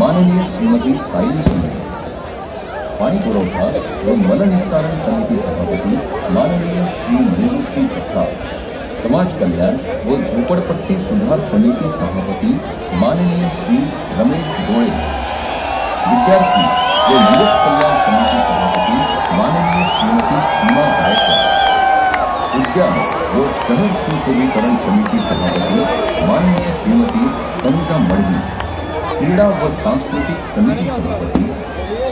माननीय श्रीमती साई शिंदे पुरवठा व मलनिस्सारण समिती सभापती माननीय श्री निवृत्ती जगताप समाज कल्याण व झोपडपट्टी सुधार समिती सभापती माननीय श्री रमेश डोळे विद्यार्थी व युवक कल्याण समिती सभापती माननीय श्रीमती सीमा गायकवाड। उद्या व शहर सुशोभीकरण समिती सभापती माननीय श्रीमती तनुजा मडवी क्रीडा व सांस्कृतिक समिती सभापती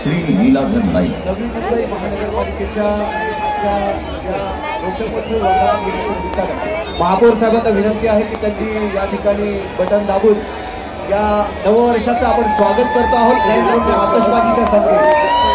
श्री लीलाधर नाईक. नवी मुंबई महानगरपालिकेच्या महापौर साहेबांना विनंती आहे की त्यांनी या ठिकाणी बटन दाबून या नववर्षाचं आपण स्वागत करतो आहोत. आतषबाजीच्या समोर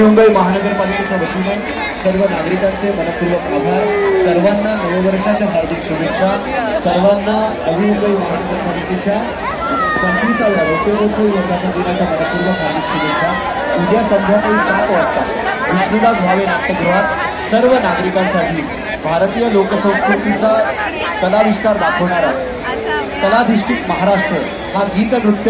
नवी मुंबई महानगरपालिकेच्या वतीने सर्व नागरिकांचे मनपूर्वक आभार. सर्वांना नववर्षाच्या हार्दिक शुभेच्छा. सर्वांना नवी मुंबई महानगरपालिकेच्या पंचवीसाव्या रौप्योत्सव योगदान दिनाच्या मनपूर्वक हार्दिक शुभेच्छा. उद्या संध्याकाळी सात वाजता विष्णुदास भावे नाट्यगृहात सर्व नागरिकांसाठी भारतीय लोकसंस्कृतीचा कलाविष्कार दाखवणारा कलाधिष्ठित महाराष्ट्र हा गीत नृत्य